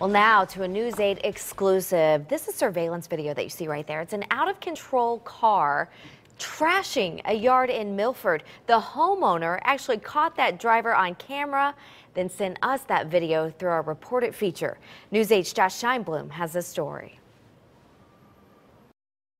Well, now to a News 8 exclusive. This is surveillance video that you see right there. It's an out of control car trashing a yard in Milford. The homeowner actually caught that driver on camera, then sent us that video through our ReportIt feature. News 8's Josh Scheinblum has the story.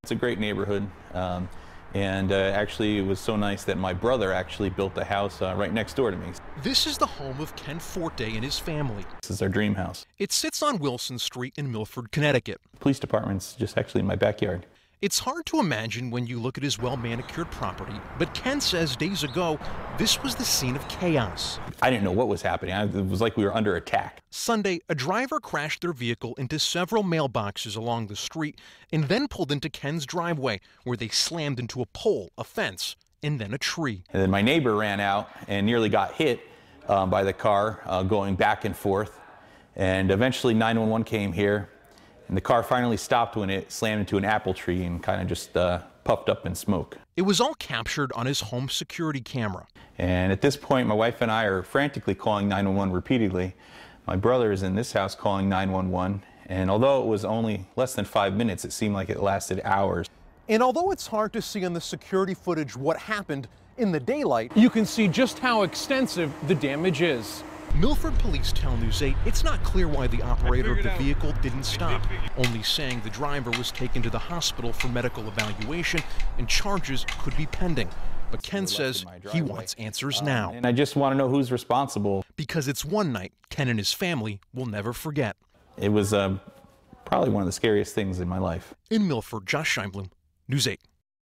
It's a great neighborhood. Um, and uh, actually, it was so nice that my brother actually built a house uh, right next door to me. This is the home of Ken Forte and his family. This is our dream house. It sits on Wilson Street in Milford, Connecticut. Police department's just actually in my backyard. It's hard to imagine when you look at his well manicured property, but Ken says days ago this was the scene of chaos. I didn't know what was happening. It was like we were under attack. Sunday, a driver crashed their vehicle into several mailboxes along the street and then pulled into Ken's driveway, where they slammed into a pole, a fence, and then a tree. And then my neighbor ran out and nearly got hit um, by the car uh, going back and forth. And eventually 911 came here and the car finally stopped when it slammed into an apple tree and kind of just uh, puffed up in smoke. It was all captured on his home security camera. And at this point, my wife and I are frantically calling 911 repeatedly. My brother is in this house calling 911. And although it was only less than five minutes, it seemed like it lasted hours. And although it's hard to see on the security footage what happened in the daylight, you can see just how extensive the damage is. Milford police tell News 8 it's not clear why the operator of the vehicle didn't stop, only saying the driver was taken to the hospital for medical evaluation and charges could be pending. But Ken says he wants answers um, now. And I just want to know who's responsible. Because it's one night Ken and his family will never forget. It was uh, probably one of the scariest things in my life. In Milford, Josh Scheinblum, News 8.